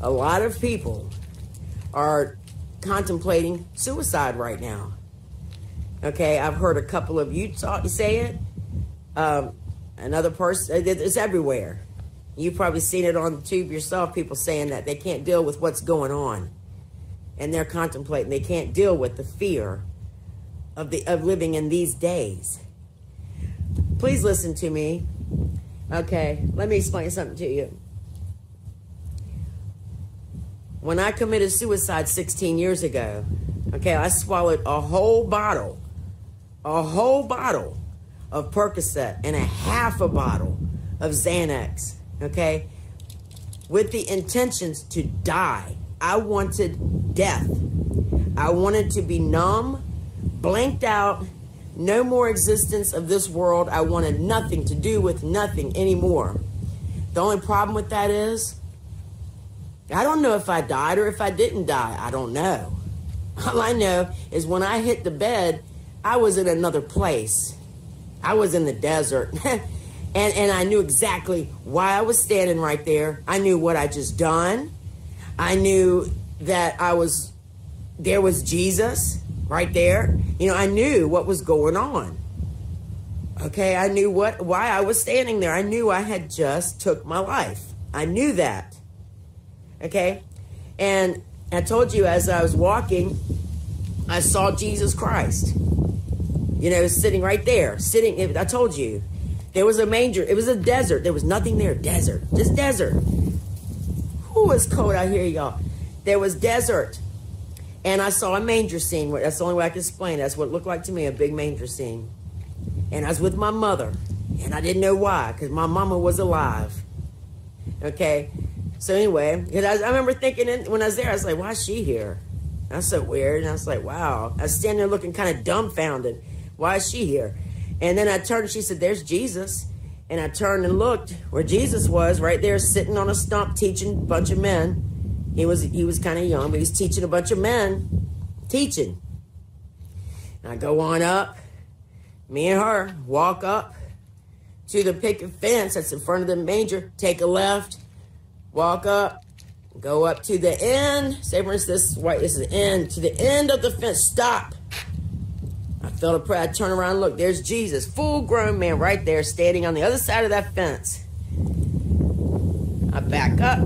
a lot of people are contemplating suicide right now. Okay, I've heard a couple of you talk, say it. Um, another person, it's everywhere. You've probably seen it on the tube yourself, people saying that they can't deal with what's going on. And they're contemplating, they can't deal with the fear of, the, of living in these days. Please listen to me. Okay, let me explain something to you. When I committed suicide 16 years ago, okay, I swallowed a whole bottle, a whole bottle of Percocet and a half a bottle of Xanax, okay, with the intentions to die. I wanted death. I wanted to be numb, blanked out, no more existence of this world. I wanted nothing to do with nothing anymore. The only problem with that is I don't know if I died or if I didn't die. I don't know. All I know is when I hit the bed, I was in another place. I was in the desert. and, and I knew exactly why I was standing right there. I knew what I just done. I knew that I was, there was Jesus right there. You know, I knew what was going on. Okay, I knew what, why I was standing there. I knew I had just took my life. I knew that. Okay? And I told you as I was walking, I saw Jesus Christ. You know, sitting right there, sitting. I told you, there was a manger. It was a desert. There was nothing there. Desert. Just desert. Who was cold out here, y'all? There was desert. And I saw a manger scene. That's the only way I can explain. That's what it looked like to me, a big manger scene. And I was with my mother. And I didn't know why, because my mama was alive. Okay? So anyway, I, I remember thinking when I was there, I was like, why is she here? That's so weird. And I was like, wow. I was standing there looking kind of dumbfounded. Why is she here? And then I turned and she said, there's Jesus. And I turned and looked where Jesus was, right there sitting on a stump teaching a bunch of men. He was he was kind of young, but he's teaching a bunch of men, teaching. And I go on up, me and her walk up to the picket fence that's in front of the manger, take a left, walk up, go up to the end. Say, for instance, right, this is the end. To the end of the fence, stop. I felt a prayer. I turn around look. There's Jesus, full grown man right there standing on the other side of that fence. I back up.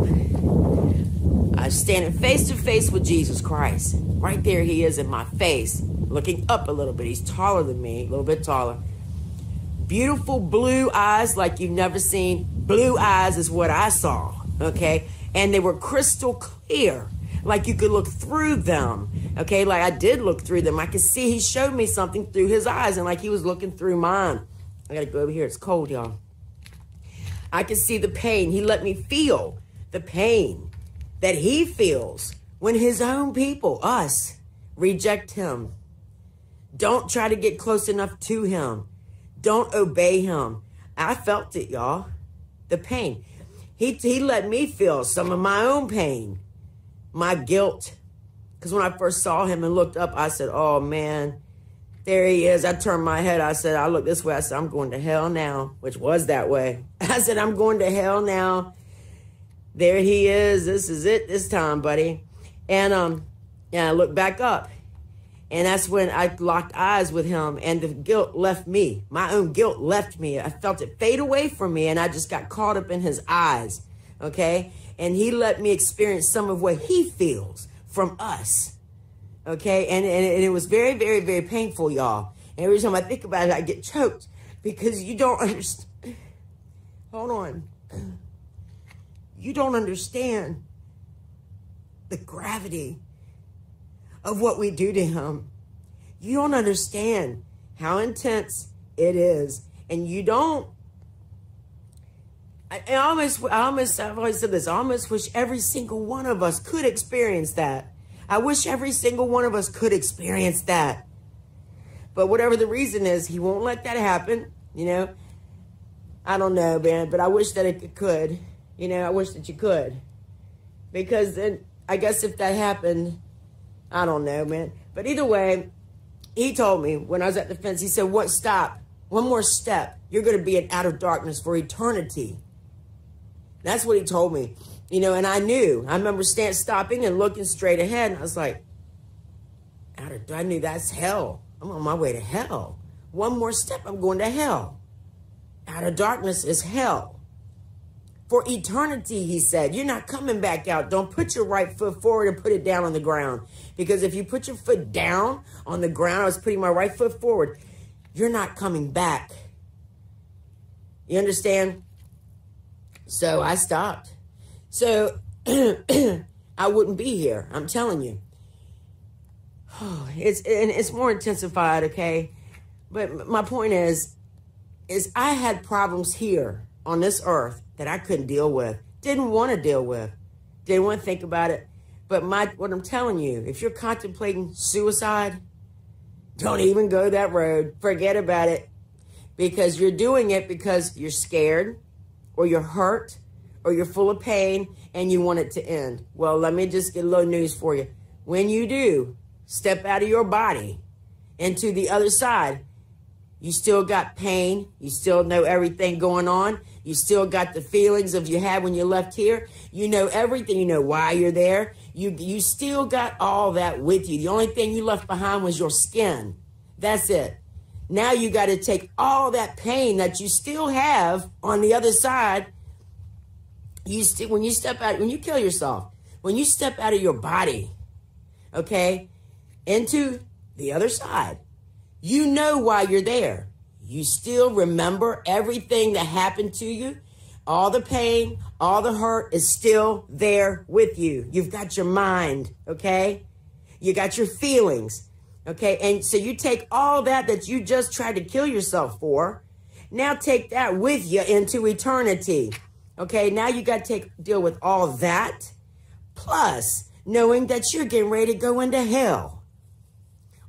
I'm standing face to face with Jesus Christ. Right there he is in my face, looking up a little bit. He's taller than me, a little bit taller. Beautiful blue eyes like you've never seen. Blue eyes is what I saw okay? And they were crystal clear, like you could look through them, okay? Like I did look through them. I could see he showed me something through his eyes, and like he was looking through mine. I gotta go over here. It's cold, y'all. I could see the pain. He let me feel the pain that he feels when his own people, us, reject him. Don't try to get close enough to him. Don't obey him. I felt it, y'all. The pain. He, he let me feel some of my own pain, my guilt. Because when I first saw him and looked up, I said, oh, man, there he is. I turned my head. I said, I look this way. I said, I'm going to hell now, which was that way. I said, I'm going to hell now. There he is. This is it this time, buddy. And um, yeah, I looked back up. And that's when I locked eyes with him and the guilt left me. My own guilt left me. I felt it fade away from me and I just got caught up in his eyes. Okay. And he let me experience some of what he feels from us. Okay. And, and, and it was very, very, very painful, y'all. And every time I think about it, I get choked because you don't understand. Hold on. You don't understand the gravity of what we do to him. You don't understand how intense it is. And you don't. I, I almost, I almost, I've always said this, I almost wish every single one of us could experience that. I wish every single one of us could experience that. But whatever the reason is, he won't let that happen, you know. I don't know, man, but I wish that it could. You know, I wish that you could. Because then I guess if that happened, I don't know, man. But either way, he told me when I was at the fence, he said, what stop? One more step. You're going to be in outer darkness for eternity. That's what he told me. You know, and I knew. I remember stand, stopping and looking straight ahead, and I was like, out of, I knew that's hell. I'm on my way to hell. One more step, I'm going to hell. Out of darkness is hell. For eternity, he said, you're not coming back out. Don't put your right foot forward and put it down on the ground. Because if you put your foot down on the ground, I was putting my right foot forward, you're not coming back. You understand? So I stopped. So I wouldn't be here. I'm telling you. Oh, it's and it's more intensified, okay? But my point is, is I had problems here on this earth that I couldn't deal with, didn't want to deal with, didn't want to think about it. But my what I'm telling you, if you're contemplating suicide, don't even go that road. Forget about it. Because you're doing it because you're scared or you're hurt or you're full of pain and you want it to end. Well, let me just get a little news for you. When you do step out of your body into the other side, you still got pain. You still know everything going on. You still got the feelings of you had when you left here. You know everything. You know why you're there. You you still got all that with you. The only thing you left behind was your skin. That's it. Now you got to take all that pain that you still have on the other side. You still when you step out when you kill yourself, when you step out of your body, okay, into the other side you know why you're there. You still remember everything that happened to you. All the pain, all the hurt is still there with you. You've got your mind, okay? You got your feelings, okay? And so you take all that that you just tried to kill yourself for. Now take that with you into eternity. Okay, now you got to take deal with all that plus knowing that you're getting ready to go into hell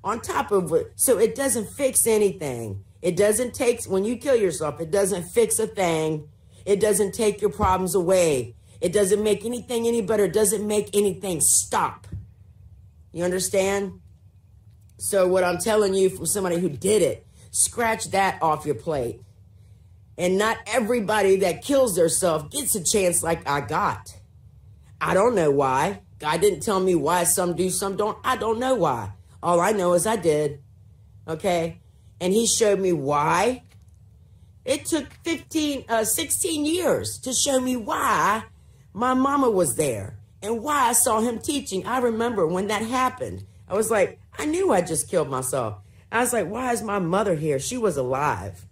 on top of it. So it doesn't fix anything. It doesn't take, when you kill yourself, it doesn't fix a thing. It doesn't take your problems away. It doesn't make anything any better. It doesn't make anything stop. You understand? So what I'm telling you from somebody who did it, scratch that off your plate. And not everybody that kills themselves gets a chance like I got. I don't know why. God didn't tell me why some do, some don't. I don't know why. All I know is I did. Okay. And he showed me why. It took 15, uh, 16 years to show me why my mama was there and why I saw him teaching. I remember when that happened. I was like, I knew I just killed myself. I was like, why is my mother here? She was alive.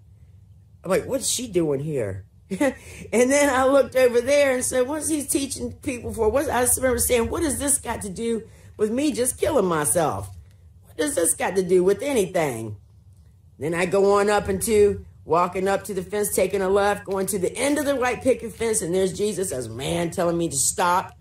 I'm like, what's she doing here? and then I looked over there and said, what's he teaching people for? What I remember saying, what has this got to do with me just killing myself? What does this got to do with anything? Then I go on up into walking up to the fence, taking a left, going to the end of the white picket fence, and there's Jesus as man telling me to stop.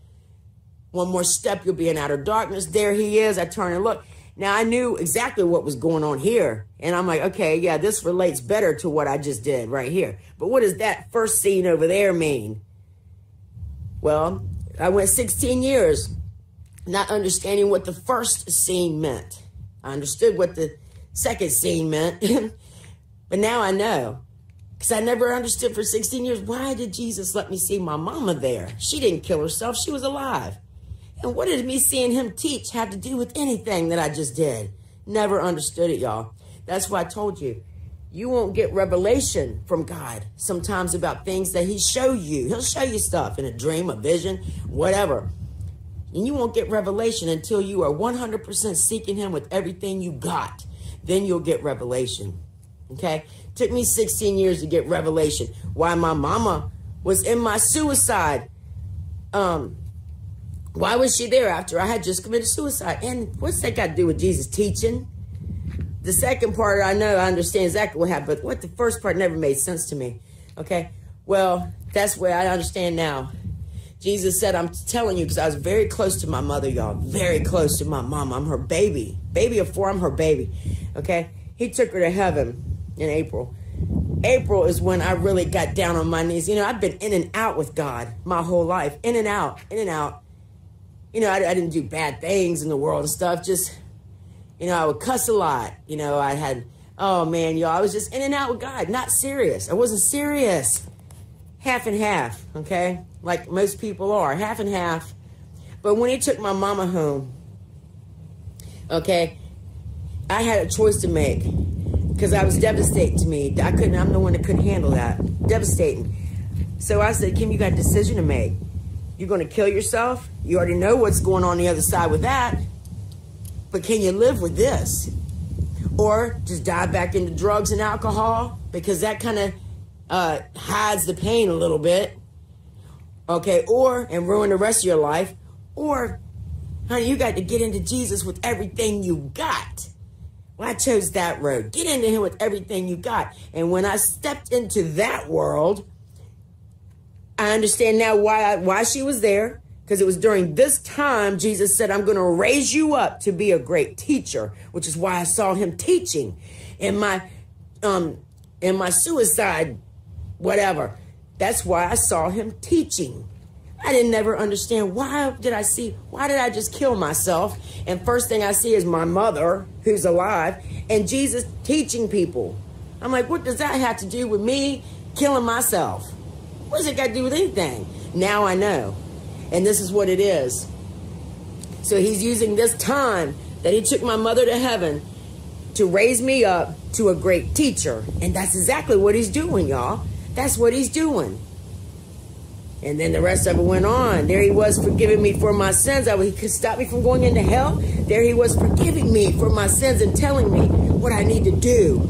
One more step, you'll be in outer darkness. There he is. I turn and look. Now I knew exactly what was going on here. And I'm like, okay, yeah, this relates better to what I just did right here. But what does that first scene over there mean? Well, I went 16 years not understanding what the first scene meant. I understood what the second scene meant, but now I know. Because I never understood for 16 years, why did Jesus let me see my mama there? She didn't kill herself, she was alive. And what did me seeing him teach have to do with anything that I just did? Never understood it, y'all. That's why I told you, you won't get revelation from God sometimes about things that he show you. He'll show you stuff in a dream, a vision, whatever. And you won't get revelation until you are 100% seeking him with everything you got. Then you'll get revelation. Okay? Took me 16 years to get revelation. Why my mama was in my suicide. Um, why was she there after I had just committed suicide? And what's that got to do with Jesus teaching? The second part, I know, I understand exactly what happened, but what the first part never made sense to me. Okay? Well, that's where I understand now. Jesus said, I'm telling you, because I was very close to my mother, y'all. Very close to my mom. I'm her baby. Baby of four, I'm her baby. Okay? He took her to heaven in April. April is when I really got down on my knees. You know, I've been in and out with God my whole life. In and out, in and out. You know, I, I didn't do bad things in the world and stuff. Just, you know, I would cuss a lot. You know, I had, oh man, y'all, I was just in and out with God. Not serious. I wasn't serious. Half and half, okay? Like most people are, half and half. But when he took my mama home, okay, I had a choice to make because I was devastated to me. I couldn't, I'm the one that couldn't handle that. Devastating. So I said, Kim, you got a decision to make. You're going to kill yourself. You already know what's going on the other side with that. But can you live with this? Or just dive back into drugs and alcohol because that kind of uh, hides the pain a little bit. Okay, or and ruin the rest of your life. Or, honey, you got to get into Jesus with everything you got. Well, I chose that road. Get into him with everything you got. And when I stepped into that world, I understand now why I, why she was there because it was during this time Jesus said, I'm going to raise you up to be a great teacher, which is why I saw him teaching in my um in my suicide whatever. That's why I saw him teaching. I didn't never understand why did I see why did I just kill myself? And first thing I see is my mother who's alive and Jesus teaching people. I'm like, what does that have to do with me killing myself? What does it got to do with anything? Now I know. And this is what it is. So he's using this time that he took my mother to heaven to raise me up to a great teacher. And that's exactly what he's doing, y'all. That's what he's doing. And then the rest of it went on. There he was forgiving me for my sins. I, he could stop me from going into hell. There he was forgiving me for my sins and telling me what I need to do.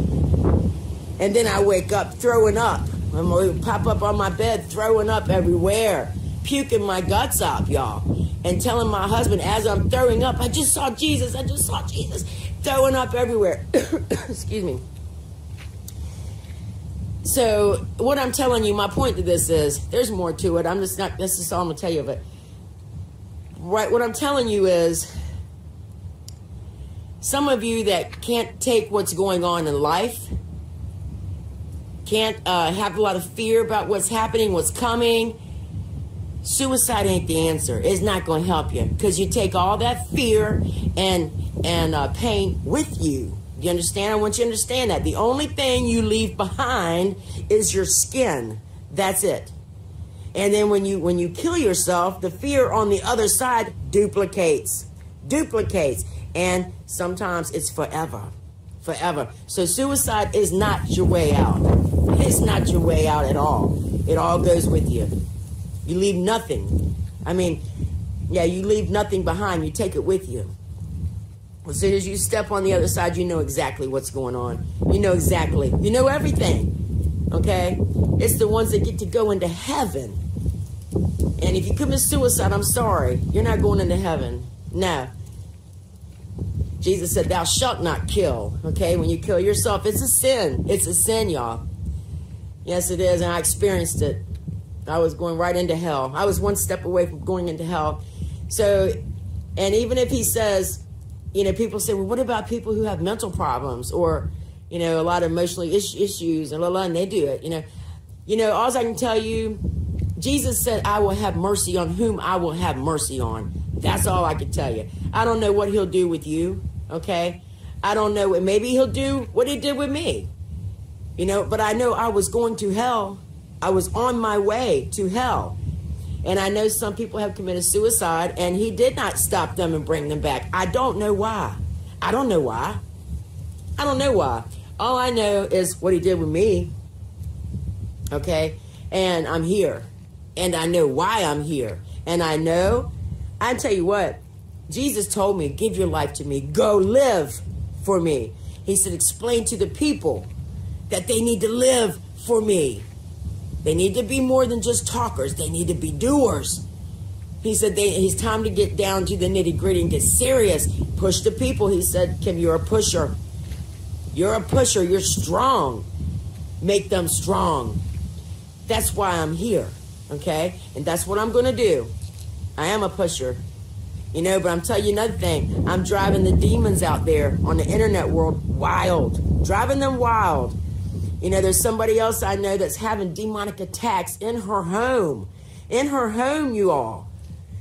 And then I wake up throwing up. I'm going to pop up on my bed, throwing up everywhere, puking my guts up, y'all. And telling my husband as I'm throwing up, I just saw Jesus, I just saw Jesus, throwing up everywhere. Excuse me. So what I'm telling you, my point to this is, there's more to it. I'm just not. This is all I'm gonna tell you of it. Right. What I'm telling you is, some of you that can't take what's going on in life, can't uh, have a lot of fear about what's happening, what's coming. Suicide ain't the answer. It's not going to help you because you take all that fear and and uh, pain with you you understand? I want you to understand that. The only thing you leave behind is your skin. That's it. And then when you when you kill yourself, the fear on the other side duplicates. Duplicates. And sometimes it's forever. Forever. So suicide is not your way out. It's not your way out at all. It all goes with you. You leave nothing. I mean, yeah, you leave nothing behind. You take it with you. As soon as you step on the other side, you know exactly what's going on. You know exactly. You know everything. Okay? It's the ones that get to go into heaven. And if you commit suicide, I'm sorry. You're not going into heaven. No. Jesus said, Thou shalt not kill. Okay? When you kill yourself, it's a sin. It's a sin, y'all. Yes, it is. And I experienced it. I was going right into hell. I was one step away from going into hell. So, and even if he says, you know, people say, well, what about people who have mental problems or, you know, a lot of emotionally is- issues and blah, blah, and they do it, you know. You know, all I can tell you, Jesus said, I will have mercy on whom I will have mercy on. That's all I can tell you. I don't know what he'll do with you, okay? I don't know. Maybe he'll do what he did with me, you know, but I know I was going to hell. I was on my way to hell. And I know some people have committed suicide and he did not stop them and bring them back. I don't know why. I don't know why. I don't know why. All I know is what he did with me. Okay? And I'm here. And I know why I'm here. And I know, I tell you what, Jesus told me, give your life to me. Go live for me. He said, explain to the people that they need to live for me. They need to be more than just talkers. They need to be doers. He said they, it's time to get down to the nitty gritty and get serious. Push the people. He said, Kim, you're a pusher. You're a pusher. You're strong. Make them strong. That's why I'm here. Okay? And that's what I'm going to do. I am a pusher. You know, but I'm telling you another thing. I'm driving the demons out there on the internet world wild. Driving them wild. You know, there's somebody else I know that's having demonic attacks in her home. In her home, you all.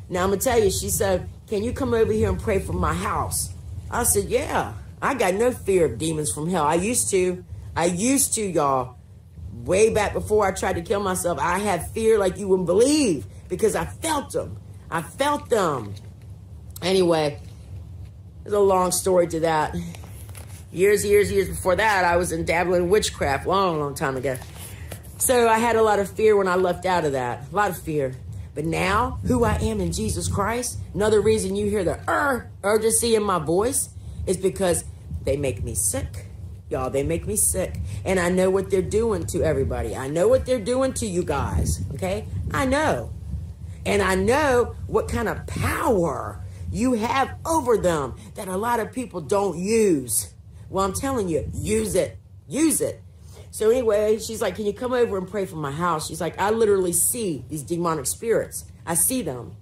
Now, I'm going to tell you, she said, Can you come over here and pray for my house? I said, Yeah. I got no fear of demons from hell. I used to. I used to, y'all. way back before I tried to kill myself, I had fear like you wouldn't believe because I felt them. I felt them. Anyway, there's a long story to that. Years, years, years before that, I was in dabbling witchcraft, long, long time ago. So I had a lot of fear when I left out of that. A lot of fear. But now, who I am in Jesus Christ, another reason you hear the er, er ur urgency in my voice is because they make me sick. Y'all, they make me sick. And I know what they're doing to everybody. I know what they're doing to you guys. Okay? I know. And I know what kind of power you have over them that a lot of people don't use. Well, I'm telling you, use it. Use it. So anyway, she's like, can you come over and pray for my house? She's like, I literally see these demonic spirits. I see them.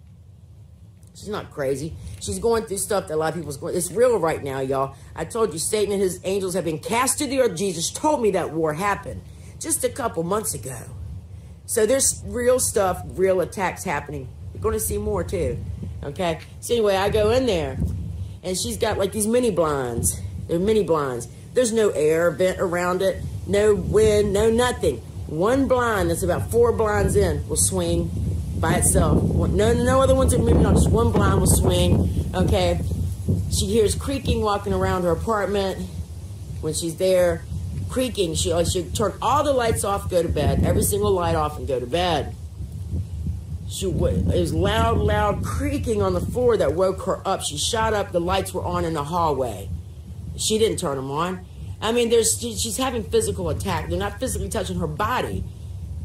She's not crazy. She's going through stuff that a lot of people's going. It's real right now, y'all. I told you, Satan and his angels have been cast to the earth. Jesus told me that war happened just a couple months ago. So there's real stuff, real attacks happening. You're going to see more too. Okay. So anyway, I go in there, and she's got like these mini blinds. They're mini blinds. There's no air vent around it, no wind, no nothing. One blind that's about four blinds in will swing by itself. No, no other ones are moving on. Just one blind will swing. Okay. She hears creaking walking around her apartment when she's there. Creaking. She she turn all the lights off, go to bed. Every single light off, and go to bed. She it was loud, loud creaking on the floor that woke her up. She shot up. The lights were on in the hallway. She didn't turn them on. I mean, there's she's having physical attack. They're not physically touching her body.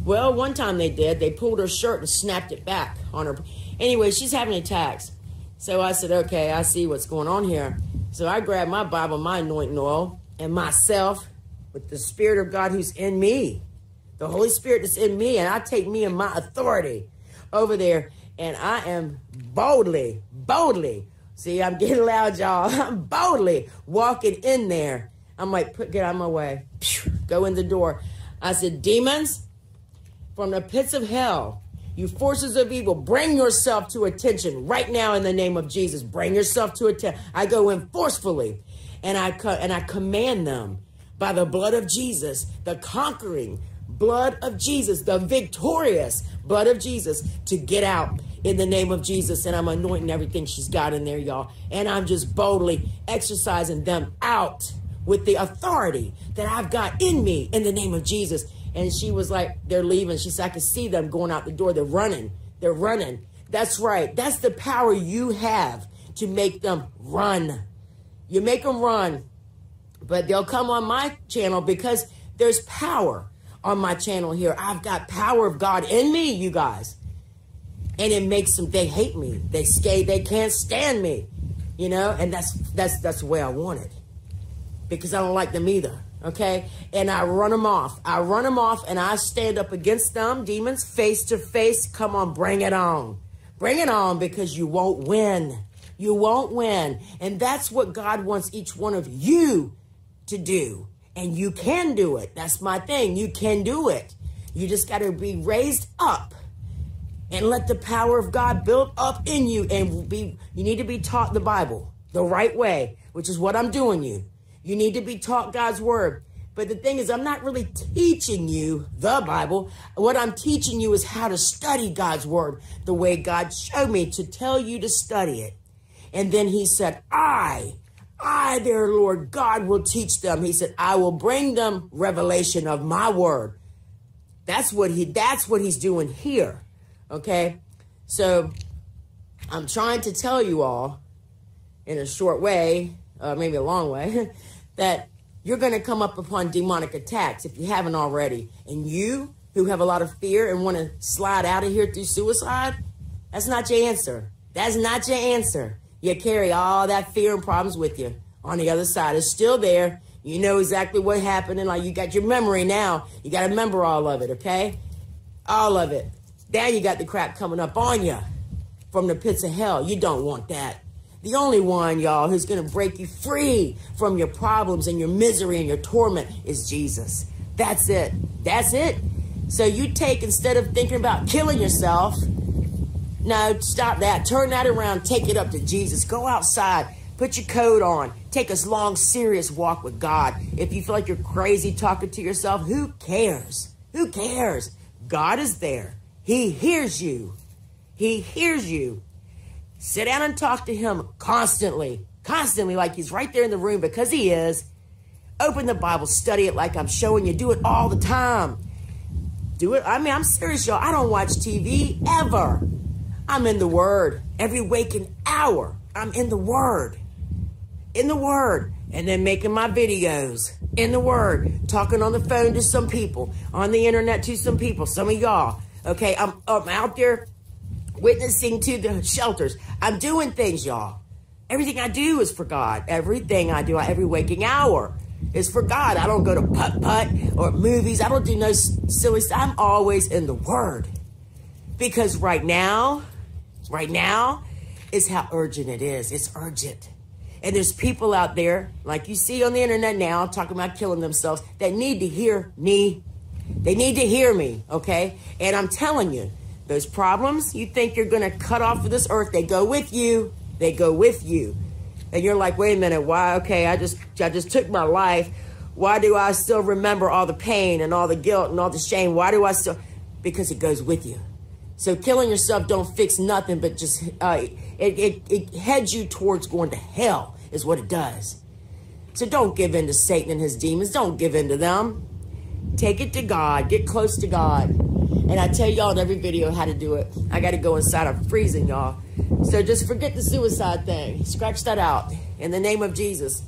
Well, one time they did. They pulled her shirt and snapped it back on her. Anyway, she's having attacks. So I said, okay, I see what's going on here. So I grabbed my Bible, my anointing oil, and myself with the Spirit of God who's in me, the Holy Spirit that's in me, and I take me and my authority over there, and I am boldly, boldly. See, I'm getting loud, y'all. I'm boldly walking in there. I'm like, put, get out of my way. Go in the door. I said, demons, from the pits of hell. You forces of evil, bring yourself to attention right now in the name of Jesus. Bring yourself to attention. I go in forcefully and I and I command them by the blood of Jesus, the conquering blood of Jesus, the victorious blood of Jesus to get out in the name of Jesus. And I'm anointing everything she's got in there, y'all. And I'm just boldly exercising them out with the authority that I've got in me in the name of Jesus. And she was like, they're leaving. She said, I can see them going out the door. They're running. They're running. That's right. That's the power you have to make them run. You make them run, but they'll come on my channel because there's power on my channel here. I've got power of God in me, you guys. And it makes them, they hate me. They skate, they can't stand me. You know, and that's that's that's the way I want it. Because I don't like them either okay? And I run them off. I run them off and I stand up against them, demons, face to face. Come on, bring it on. Bring it on because you won't win. You won't win. And that's what God wants each one of you to do. And you can do it. That's my thing. You can do it. You just got to be raised up and let the power of God build up in you and be you need to be taught the Bible the right way, which is what I'm doing you. You need to be taught God's word. But the thing is, I'm not really teaching you the Bible. What I'm teaching you is how to study God's word the way God showed me to tell you to study it. And then he said, I, I, their Lord God, will teach them. He said, I will bring them revelation of my word. That's what he, that's what he's doing here. Okay. So I'm trying to tell you all in a short way, uh, maybe a long way, that you're going to come up upon demonic attacks if you haven't already. And you who have a lot of fear and want to slide out of here through suicide, that's not your answer. That's not your answer. You carry all that fear and problems with you on the other side. It's still there. You know exactly what happened. And like you got your memory now. You got to remember all of it, okay? All of it. Now you got the crap coming up on you from the pits of hell. You don't want that. The only one, y'all, who's going to break you free from your problems and your misery and your torment is Jesus. That's it. That's it. So you take, instead of thinking about killing yourself, no, stop that. Turn that around. Take it up to Jesus. Go outside. Put your coat on. Take a long, serious walk with God. If you feel like you're crazy talking to yourself, who cares? Who cares? God is there. He hears you. He hears you. Sit down and talk to him constantly, constantly, like he's right there in the room because he is. Open the Bible, study it like I'm showing you. Do it all the time. Do it. I mean, I'm serious, y'all. I don't watch TV ever. I'm in the Word every waking hour. I'm in the Word. In the Word. And then making my videos in the Word. Talking on the phone to some people. On the internet to some people. Some of y'all. Okay, I'm, I'm out there witnessing to the shelters. I'm doing things, y'all. Everything I do is for God. Everything I do, every waking hour is for God. I don't go to putt putt or movies. I don't do no silly stuff. I'm always in the Word. Because right now, right now, is how urgent it is. It's urgent. And there's people out there, like you see on the internet now, talking about killing themselves, that need to hear me. They need to hear me, okay? And I'm telling you, those problems you think you're going to cut off of this earth, they go with you. They go with you. And you're like, wait a minute, why? Okay, I just, I just took my life. Why do I still remember all the pain and all the guilt and all the shame? Why do I still? Because it goes with you. So killing yourself don't fix nothing, but just uh, it, it, it heads you towards going to hell is what it does. So don't give in to Satan and his demons. Don't give in to them. Take it to God. Get close to God. And I tell y'all in every video how to do it. I got to go inside. I'm freezing, y'all. So just forget the suicide thing. Scratch that out in the name of Jesus.